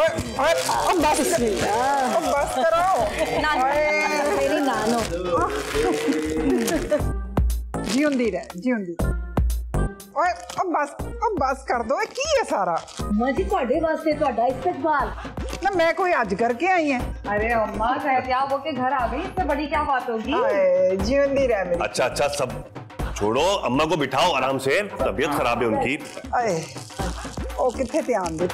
और और अब बस अब बस करो मेरी नानो। ਜਿਉਂਦੀ ਰਹਿ ਜਿਉਂਦੀ ਓਏ अब बस अब बस कर दो ये की है सारा? अम्मा जी ਤੁਹਾਡੇ ਵਾਸਤੇ ਤੁਹਾਡਾ ਇਸਤਕਬਾਲ ना मैं कोई आज करके आई है। अरे अम्मा सहतियाब होके घर आ गई इससे बड़ी क्या बात होगी? हाय जिਉਂਦੀ ਰਹਿ मेरी। अच्छा अच्छा सब छोड़ो अम्मा को बिठाओ आराम से तबीयत खराब है उनकी। आए ओ कितने ध्यान दे।